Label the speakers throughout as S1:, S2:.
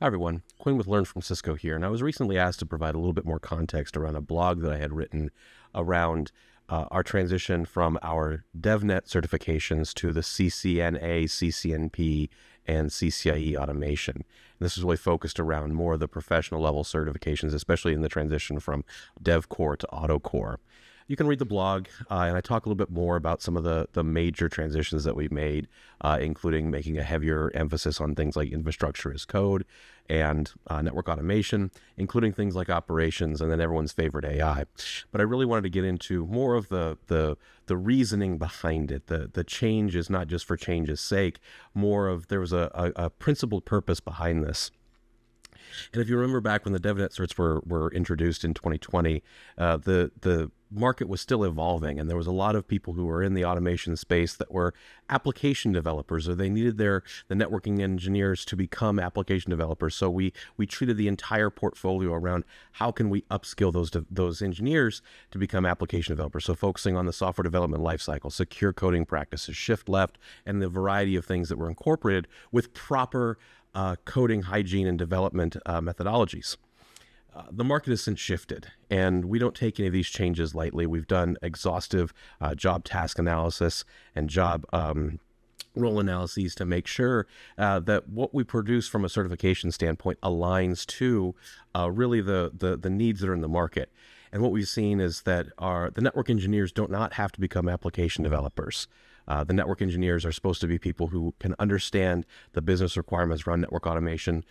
S1: Hi, everyone. Quinn with Learn from Cisco here, and I was recently asked to provide a little bit more context around a blog that I had written around uh, our transition from our DevNet certifications to the CCNA, CCNP, and CCIE automation. And this is really focused around more of the professional level certifications, especially in the transition from DEVCOR to AUTOCOR you can read the blog, uh, and I talk a little bit more about some of the the major transitions that we've made, uh, including making a heavier emphasis on things like infrastructure as code and uh, network automation, including things like operations, and then everyone's favorite AI. But I really wanted to get into more of the the the reasoning behind it. The the change is not just for change's sake. More of there was a, a, a principled purpose behind this. And if you remember back when the DevNet certs were, were introduced in 2020, uh, the the market was still evolving, and there was a lot of people who were in the automation space that were application developers, or they needed their the networking engineers to become application developers. So we we treated the entire portfolio around how can we upskill those those engineers to become application developers. So focusing on the software development lifecycle, secure coding practices, shift left, and the variety of things that were incorporated with proper uh, coding hygiene and development uh, methodologies. Uh, the market has since shifted, and we don't take any of these changes lightly. We've done exhaustive uh, job task analysis and job um, role analyses to make sure uh, that what we produce from a certification standpoint aligns to uh, really the, the the needs that are in the market. And what we've seen is that our the network engineers don't not have to become application developers. Uh, the network engineers are supposed to be people who can understand the business requirements around network automation,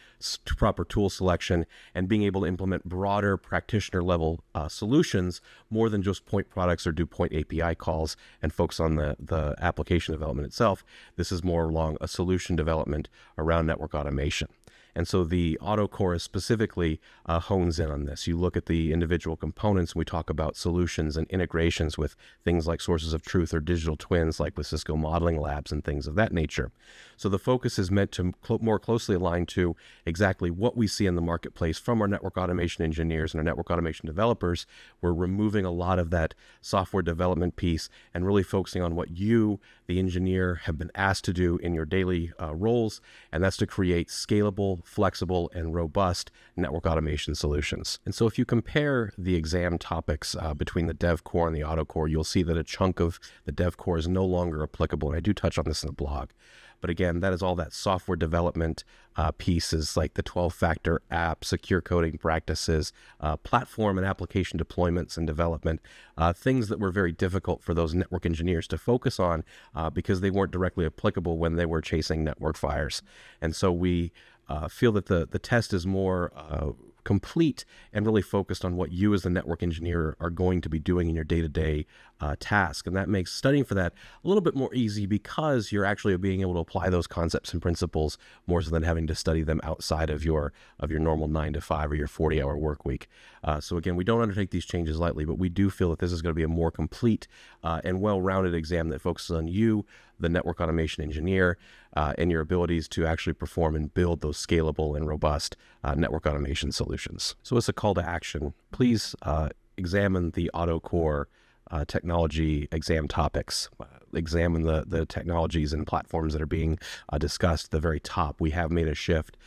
S1: proper tool selection, and being able to implement broader practitioner level uh, solutions more than just point products or do point API calls and focus on the, the application development itself. This is more along a solution development around network automation. And so the AUTOCOR specifically uh, hones in on this. You look at the individual components, and we talk about solutions and integrations with things like sources of truth or digital twins, like with Cisco modeling labs and things of that nature. So the focus is meant to cl- more closely align to exactly what we see in the marketplace from our network automation engineers and our network automation developers. We're removing a lot of that software development piece and really focusing on what you, the engineer, have been asked to do in your daily uh, roles, and that's to create scalable, flexible, and robust network automation solutions. And so if you compare the exam topics uh, between the DEVCOR and the AUTOCOR, you'll see that a chunk of the DEVCOR is no longer applicable. And I do touch on this in the blog. But again, that is all that software development uh, pieces like the 12 factor app, secure coding practices, uh, platform and application deployments and development, uh, things that were very difficult for those network engineers to focus on uh, because they weren't directly applicable when they were chasing network fires. And so we uh, feel that the the test is more uh, complete and really focused on what you as the network engineer are going to be doing in your day-to-day uh, task and that makes studying for that a little bit more easy because you're actually being able to apply those concepts and principles more so than having to study them outside of your of your normal nine to five or your 40 hour work week uh, so again we don't undertake these changes lightly but we do feel that this is going to be a more complete uh, and well-rounded exam that focuses on you the network automation engineer uh, and your abilities to actually perform and build those scalable and robust uh, network automation solutions. So, as a call to action, please uh, examine the AUTOCOR uh, technology exam topics. Uh, examine the, the technologies and platforms that are being uh, discussed at the very top. We have made a shift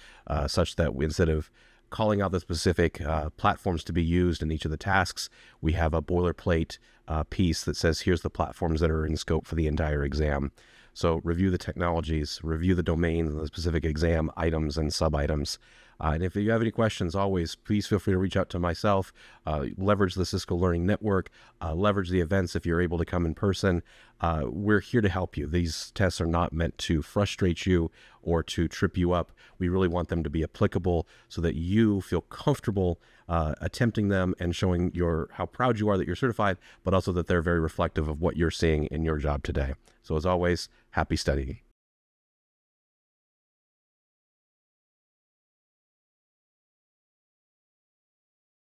S1: such that we, instead of calling out the specific uh, platforms to be used in each of the tasks. We have a boilerplate uh, piece that says here's the platforms that are in scope for the entire exam. So review the technologies, review the domains and the specific exam items and sub items. Uh, and if you have any questions, always please feel free to reach out to myself. Uh, leverage the Cisco Learning Network, uh, leverage the events if you're able to come in person. Uh, we're here to help you. These tests are not meant to frustrate you or to trip you up. We really want them to be applicable so that you feel comfortable uh, attempting them and showing your how proud you are that you're certified, but also that they're very reflective of what you're seeing in your job today. So as always, happy studying.